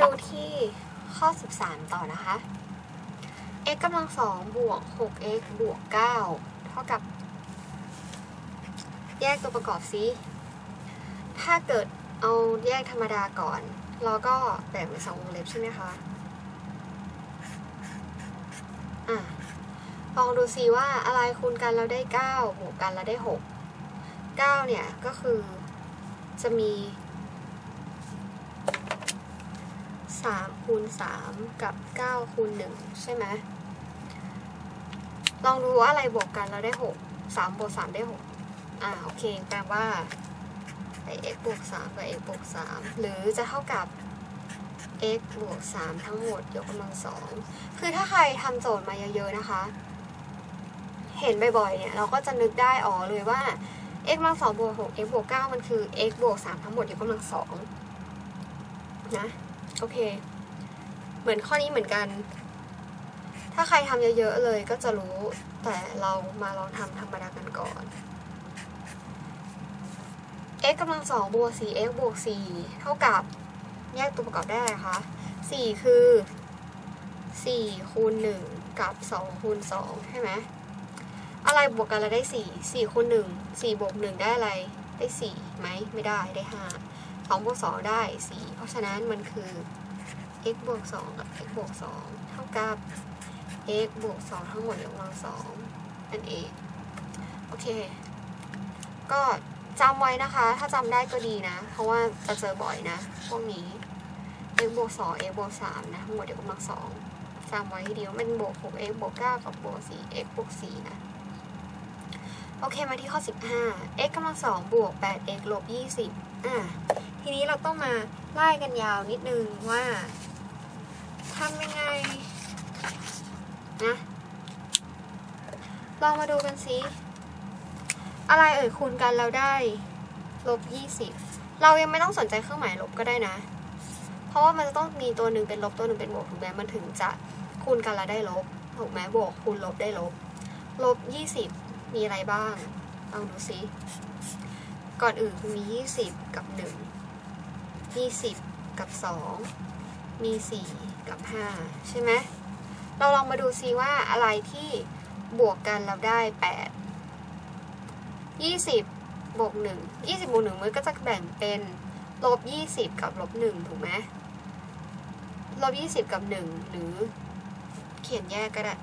ดูที่ข้อ 13 ต่อนะคะ x กำลังสองบวก 6x บวก 9 เท่ากับ แยกตัวประกอบซิ ถ้าเกิดเอาแยกธรรมดาก่อนเราก็แบ่งเป็นสองวงเล็บใช่ไหมคะ อะ ลองดูซิว่าอะไรคูณกันเราได้ 9 บวกกันเราได้ 6 9 เนี่ย ก็คือจะมี 3คูณ3กับ9คูณ1ใช่ไหมลองดูว่าอะไรบวกกันเราได้ 6 3บวก3ได้ 6 อ่าโอเค แปลว่าไอ x บวก3กับ x บวก3หรือจะเท่ากับ x บวก3ทั้งหมดยกกำลังสองคือถ้าใครทำโจทย์มาเยอะๆนะคะ เห็นบ่อยๆเนี่ยเราก็จะนึกได้อ๋อเลยว่า x กำลังสองบวกหก x บวกเก้ามันคือ x บวกสามทั้งหมดยกกำลังสองนะ โอเค เหมือนข้อนี้เหมือนกัน ถ้าใครทำเยอะๆเลยก็จะรู้ แต่เรามาลองทำธรรมดากันก่อน x กำลังสองบวกสี่ x บวกสี่เท่ากับ แยกตัวประกอบได้อะไคะสี่คือสี่คูณหนึ่งกับสองคูณสองใช่ไหม อะไรบวกกันแล้วได้สี่สี่คูณหนึ่งสี่บวกหนึ่งได้อะไร ได้สี่ไหม ไม่ได้ ได้ห้าสองบวกสองได้สี่เพราะฉะนั้นมันคือ x บวกสองกับ x บวกสองเท่ากับ x บวกสองทั้งหมดยกกำลังสองนั่นเอง โอเค ก็จำไว้นะคะ ถ้าจำได้ก็ดีนะ เพราะว่าจะเจอบ่อยนะ พวกนี้ x บวกสอง x บวกสามนะทั้งหมดยกกำลังสองจำไว้ทีเดียวมันบวกหก x บวกเก้ากับบวกสี่ x บวกสี่นะโอเค มาที่ข้อ 15 x กำลังสองบวก 8x ลบ 20 อะ ทีนี้เราต้องมาไล่กันยาวนิดนึงว่าทำยังไงนะลองมาดูกันซิอะไรเอ่ยคูณกันเราได้ลบ20เรายังไม่ต้องสนใจเครื่องหมายลบก็ได้นะ เพราะว่ามันจะต้องมีตัวหนึ่งเป็นลบตัวหนึ่งเป็นบวกถูกไหมมันถึงจะคูณกันแล้วได้ลบถูกไหมบวกคูณลบได้ลบ ลบ20มีอะไรบ้างลองดูซิก่อนอื่นมี20กับ 1 20กับ2มี4กับ5ใช่ไหมเราลองมาดูซิว่าอะไรที่บวกกันเราได้8 20บวก1 20บวก1มันก็จะแบ่งเป็นลบ20กับลบ1ถูกไหมลบ20กับ1หรือเขียนแยกก็ได้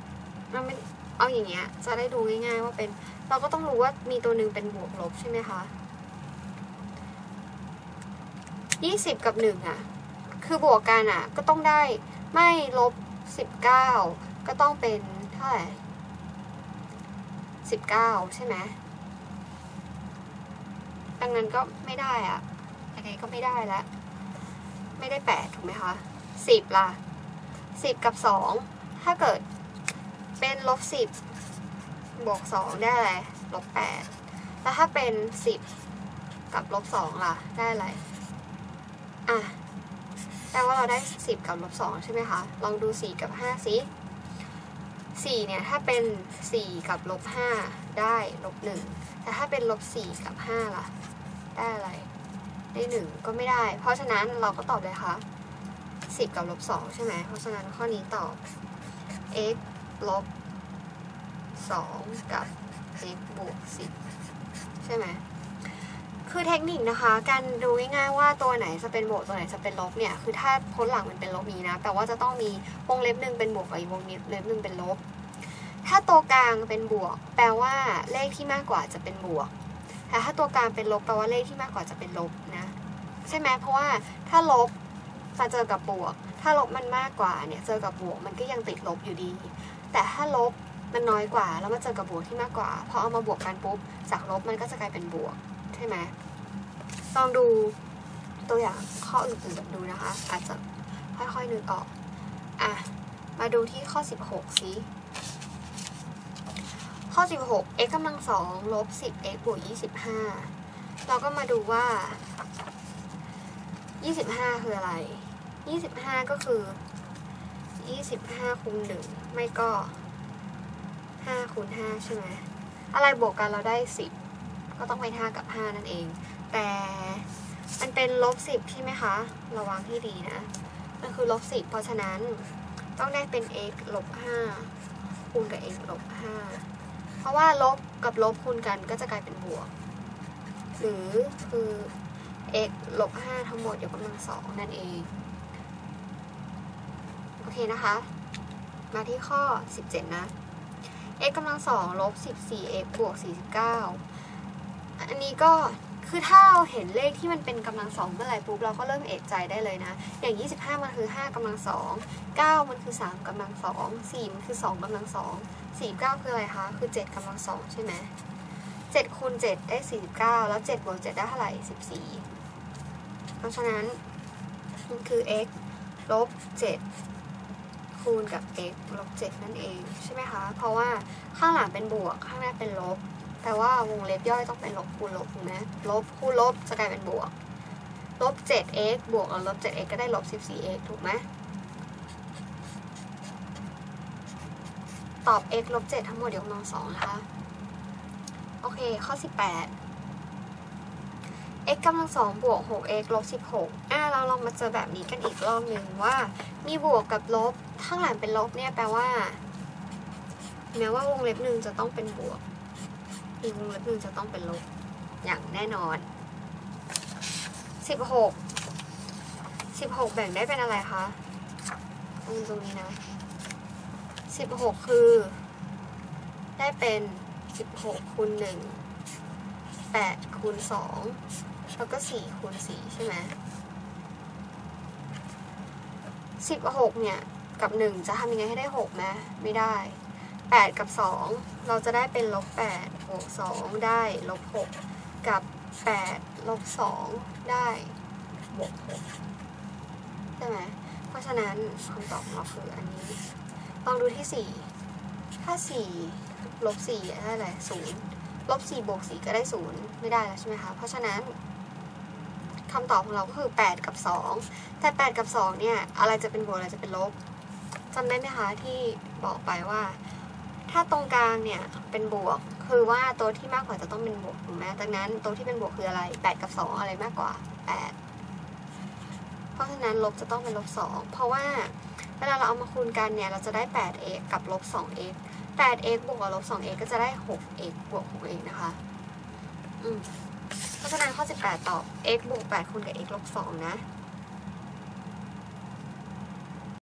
มันไม่เอาอย่างเงี้ยจะได้ดูง่ายๆว่าเป็น เราก็ต้องรู้ว่ามีตัวหนึ่งเป็นบวกลบใช่ไหมคะ ยี่สิบกับหนึ่งอะ คือบวกกันอะ ก็ต้องได้ไม่ลบสิบเก้าก็ต้องเป็นเท่าไหร่สิบเก้าใช่ไหมดังนั้นก็ไม่ได้อะยังไงก็ไม่ได้แล้วไม่ได้แปดถูกไหมคะสิบล่ะสิบกับสองถ้าเกิดเป็นลบสิบบวกสองได้อะไรลบแปดแล้วถ้าเป็นสิบกับลบสองล่ะ ได้อะไร อะ แปลว่าเราได้สิบกับลบสองใช่ไหมคะ ลองดูสี่กับห้าสิสี่เนี่ย ถ้าเป็นสี่กับลบห้าได้ลบหนึ่งแต่ถ้าเป็นลบสี่กับห้าล่ะ ได้อะไร ได้หนึ่งก็ไม่ได้ เพราะฉะนั้นเราก็ตอบเลยค่ะสิบกับลบสองใช่ไหม เพราะฉะนั้นข้อนี้ตอบ x ลบสองกับ x บวกสิบใช่ไหม คือเทคนิคนะคะ การดูง่ายๆว่าตัวไหนจะเป็นบวกตัวไหนจะเป็นลบเนี่ย คือถ้าพ้นหลังมันเป็นลบนี้นะ แต่ว่าจะต้องมีวงเล็บหนึ่งเป็นบวกกับอีกวงเล็บหนึ่งเป็นลบ ถ้าตัวกลางเป็นบวก แปลว่าเลขที่มากกว่าจะเป็นบวก แต่ถ้าตัวกลางเป็นลบแปลว่าเลขที่มากกว่าจะเป็นลบนะ ใช่ไหมเพราะว่าถ้าลบมาเจอกับบวก ถ้าลบมันมากกว่าเนี่ยเจอกับบวกมันก็ยังติดลบอยู่ดี แต่ถ้าลบมันน้อยกว่า แล้วมาเจอกับบวกที่มากกว่าพอเอามาบวกกันปุ๊บจากลบมันก็จะกลายเป็นบวก ใช่ไหมลองดูตัวอย่างข้ออื่นๆดูนะคะ อาจจะค่อยๆนึกออก อะ มาดูที่ข้อ 16สิข้อ 16 x กำลังสองลบ10 x บวก25 เราก็มาดูว่า 25 คืออะไร 25 ก็คือ 25คูณ1ไม่ก็5คูณ5ใช่ไหม อะไรบวกกันเราได้ 10 ก็ต้องเป็น 5 กับ 5 นั่นเอง แต่มันเป็นลบ 10 ใช่ไหมคะ ระวังให้ดีนะ มันคือลบ 10 เพราะฉะนั้นต้องได้เป็น x ลบ 5 คูณกับ x ลบ 5 เพราะว่าลบกับลบคูณกันก็จะกลายเป็นบวก หรือคือ x ลบ 5 ทั้งหมดยกกำลังสองนั่นเอง โอเคนะคะ มาที่ข้อ 17 นะ x กำลังสองลบ 14x บวก 49 อันนี้ก็คือถ้าเราเห็นเลขที่มันเป็นกำลังสองเมื่อไหร่ปุ๊บเราก็เริ่มเอกใจได้เลยนะ อย่าง 25 มันคือ 5กำลังสอง9มันคือ 3กำลังสอง4มันคือ 2กำลังสอง49 คืออะไรคะ คือ 7กำลังสองใช่ไหม7คูณ7ได้ 49 แล้ว7บวก7ได้เท่าไหร่ 14 เพราะฉะนั้นมันคือ x ลบ 7 คูณกับ x ลบ 7 นั่นเองใช่ไหมคะ เพราะว่าข้างหลังเป็นบวกข้างหน้าเป็นลบ แต่ว่าวงเล็บย่อยต้องเป็นลบคูณลบถูกไหมลบคูณลบจะกลายเป็นบวก ลบ 7x บวกกับลบ 7x ก็ได้ลบ 14x ถูกไหมตอบ x ลบ 7 ทั้งหมดยกกำลังสองนะคะ โอเค ข้อ 18 x กำลังสองบวก 6x ลบ 16อะเราลองมาเจอแบบนี้กันอีกรอบหนึ่งว่า มีบวกกับลบ ข้างหลังเป็นลบเนี่ยแปลว่า แม้ว่าวงเล็บหนึ่งจะต้องเป็นบวก อีกวงเล็บหนึ่งจะต้องเป็นลบอย่างแน่นอนสิบหกสิบหกแบ่งได้เป็นอะไรคะตรงตรงนี้นะสิบหกคือ ได้เป็นสิบหกคูณหนึ่งแปดคูณสองแล้วก็สี่คูณสี่ใช่ไหมสิบหกเนี่ย กับหนึ่งจะทำยังไงให้ได้หกไหมไม่ได้ แปดกับสองเราจะได้เป็นลบแปดบวกสองได้ลบหกกับแปดลบสองได้บวกหกใช่ไหม เพราะฉะนั้นคำตอบของเราคืออันนี้ ลองดูที่สี่ถ้าสี่ลบสี่ได้อะไรศูนย์ลบสี่บวกสี่ก็ได้ศูนย์ไม่ได้แล้วใช่ไหมคะ เพราะฉะนั้นคำตอบของเราก็คือแปดกับสองแต่แปดกับสองเนี่ย อะไรจะเป็นบวกอะไรจะเป็นลบจำได้ไหมคะที่บอกไปว่า ถ้าตรงกลางเนี่ยเป็นบวก คือว่าตัวที่มากกว่าจะต้องเป็นบวกถูกไหมดังนั้นตัวที่เป็นบวกคืออะไร 8 กับ 2 อะไรมากกว่า 8 เพราะฉะนั้นลบจะต้องเป็นลบ 2 เพราะว่าเวลาเราเอามาคูณกันเนี่ยเราจะได้ 8x กับลบ 2x 8x บวกกับลบ 2x ก็จะได้ 6x บวก 6x นะคะอืมเพราะฉะนั้นข้อ 18 ตอบ x บวก 8คูณกับ x ลบ 2 นะ